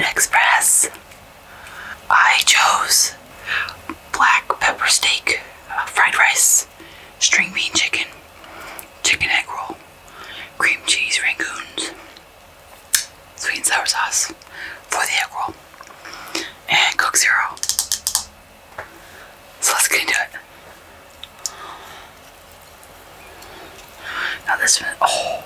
Express. I chose black pepper steak, uh, fried rice, string bean chicken, chicken egg roll, cream cheese rangoons, sweet and sour sauce for the egg roll, and Coke Zero. So let's get into it. Now this one, oh,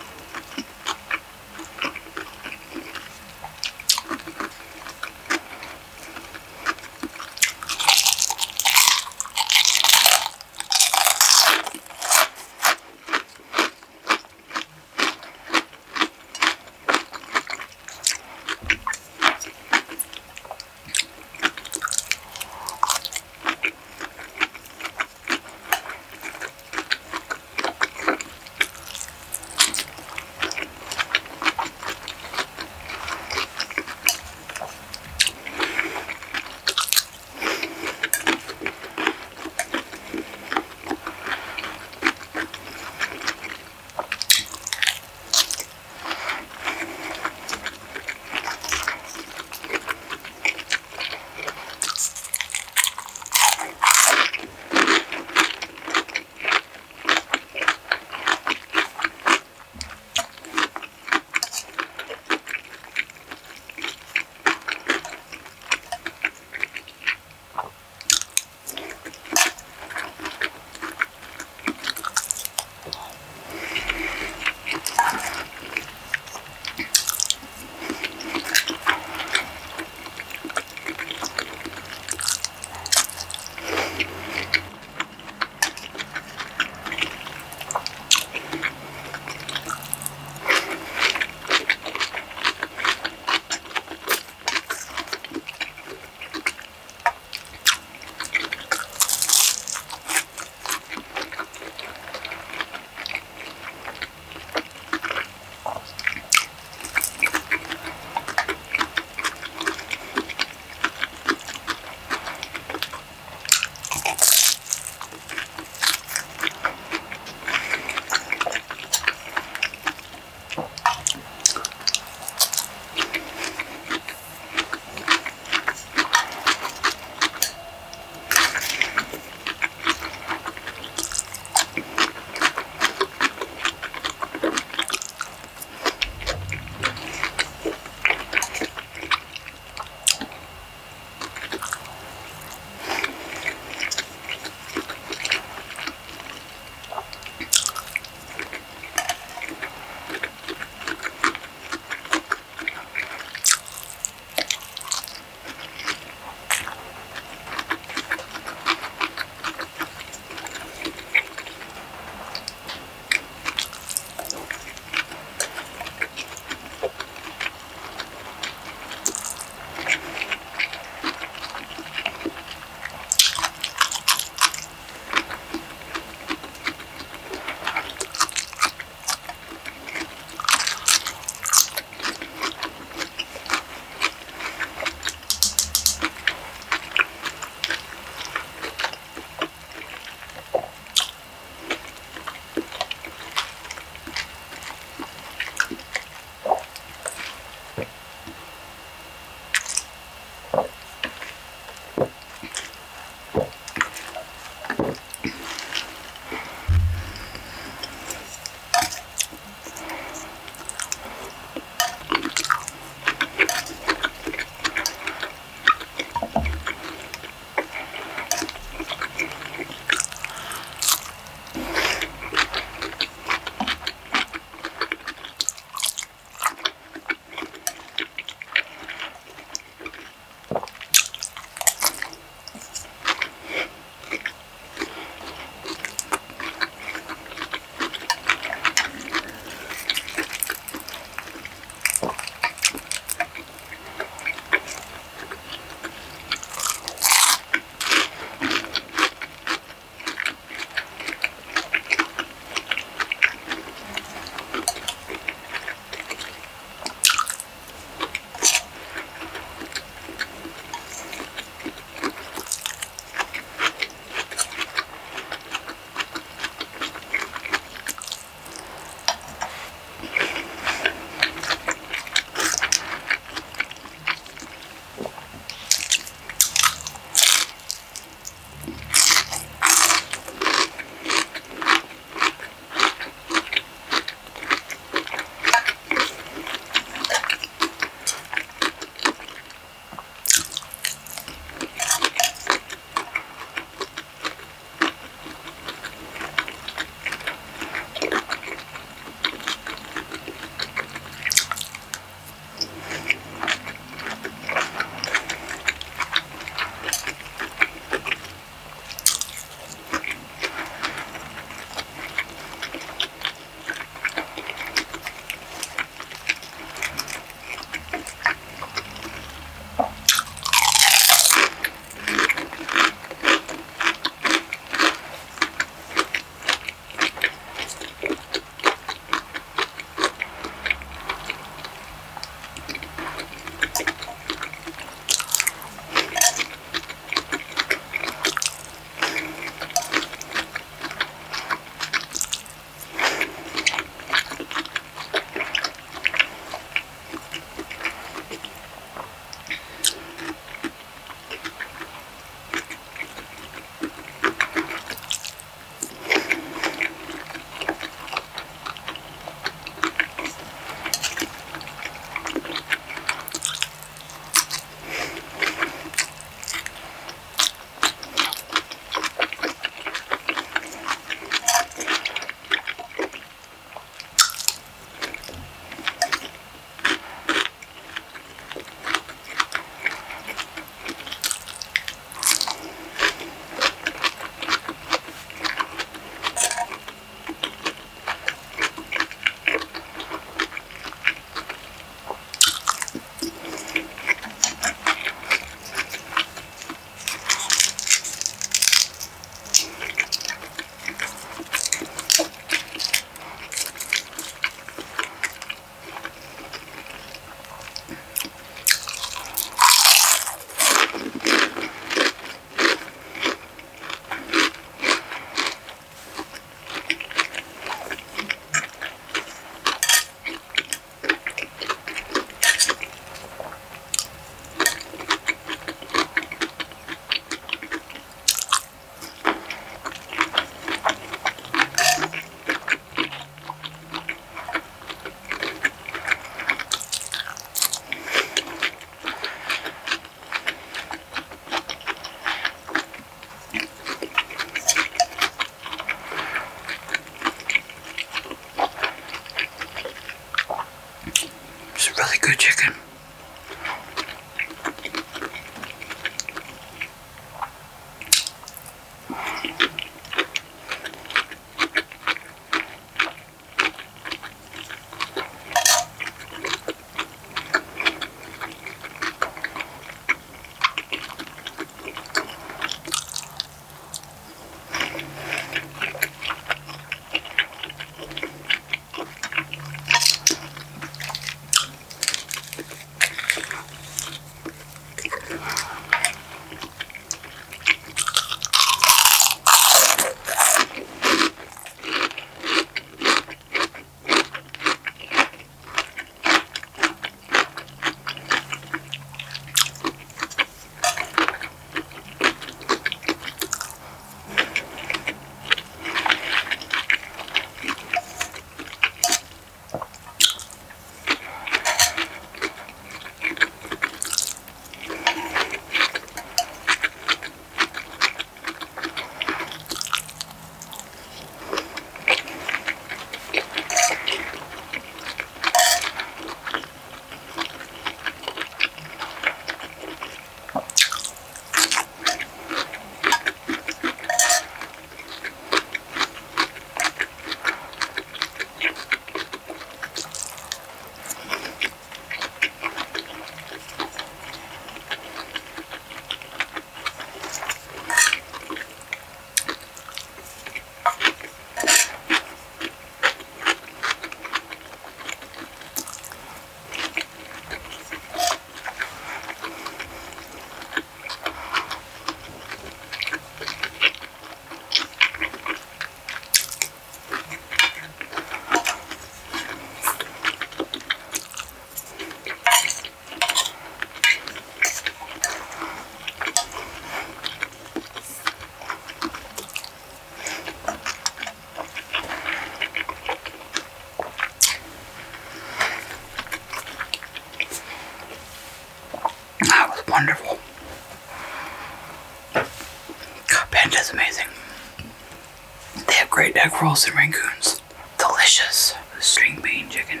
rolls and rangoons. Delicious. String bean chicken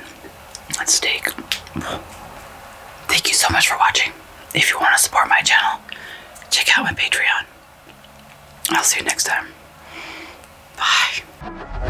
and steak. Thank you so much for watching. If you want to support my channel, check out my Patreon. I'll see you next time. Bye.